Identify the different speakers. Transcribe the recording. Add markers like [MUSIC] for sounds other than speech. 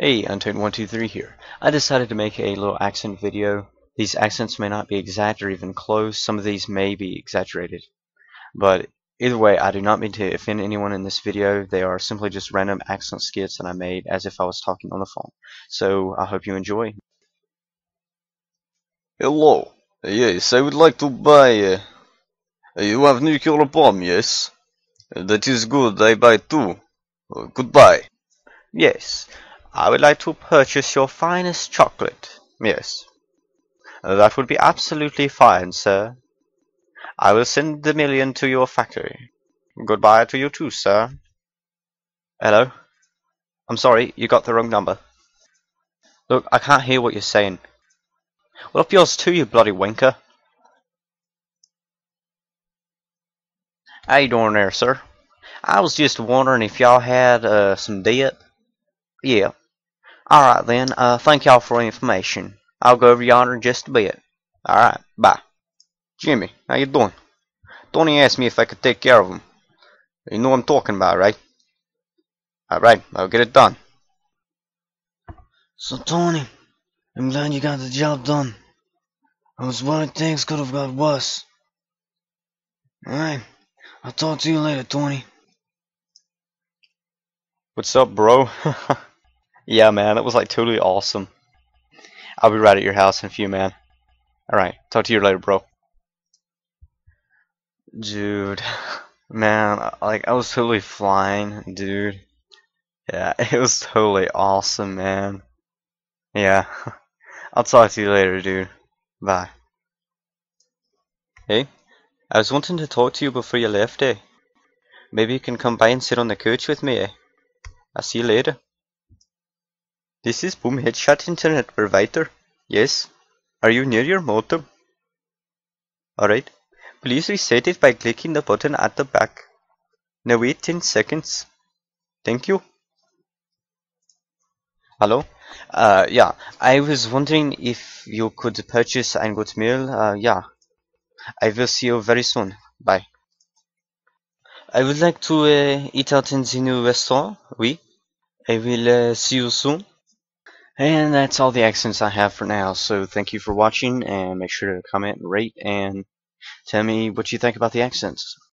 Speaker 1: Hey, Untoten123 here. I decided to make a little accent video. These accents may not be exact or even close. Some of these may be exaggerated. But either way, I do not mean to offend anyone in this video. They are simply just random accent skits that I made as if I was talking on the phone. So I hope you enjoy.
Speaker 2: Hello. Yes, I would like to buy. Uh, you have nuclear bomb, yes? That is good. I buy two. Uh, goodbye.
Speaker 1: Yes, I would like to purchase your finest chocolate. Yes. That would be absolutely fine, sir. I will send the million to your factory. Goodbye to you too, sir. Hello? I'm sorry, you got the wrong number. Look, I can't hear what you're saying. Well, up yours too, you bloody winker. How you doing there, sir? I was just wondering if y'all had uh, some dip. Yeah. Alright then, uh, thank y'all for the information. I'll go over yonder in just a bit. Alright, bye.
Speaker 2: Jimmy, how you doing? Tony asked me if I could take care of him. You know what I'm talking about, right? Alright, I'll get it done.
Speaker 3: So, Tony, I'm glad you got the job done. I was worried things could have got worse. Alright, I'll talk to you later, Tony.
Speaker 1: What's up, bro? [LAUGHS] yeah, man, that was like totally awesome. I'll be right at your house in a few, man. Alright, talk to you later, bro. Dude, [LAUGHS] man, like, I was totally flying, dude. Yeah, [LAUGHS] it was totally awesome, man. Yeah, [LAUGHS] I'll talk to you later, dude. Bye. Hey, I was wanting to talk to you before you left, eh? Maybe you can come by and sit on the couch with me, eh? I'll see you later. This is Boom Headshot Internet Provider. Yes. Are you near your modem? Alright. Please reset it by clicking the button at the back. Now wait 10 seconds. Thank you. Hello? Uh, yeah. I was wondering if you could purchase ein gut meal. Uh, yeah. I will see you very soon. Bye. I would like to uh, eat out in the new restaurant. Oui. I will uh, see you soon. And that's all the accents I have for now. So thank you for watching and make sure to comment, rate, and tell me what you think about the accents.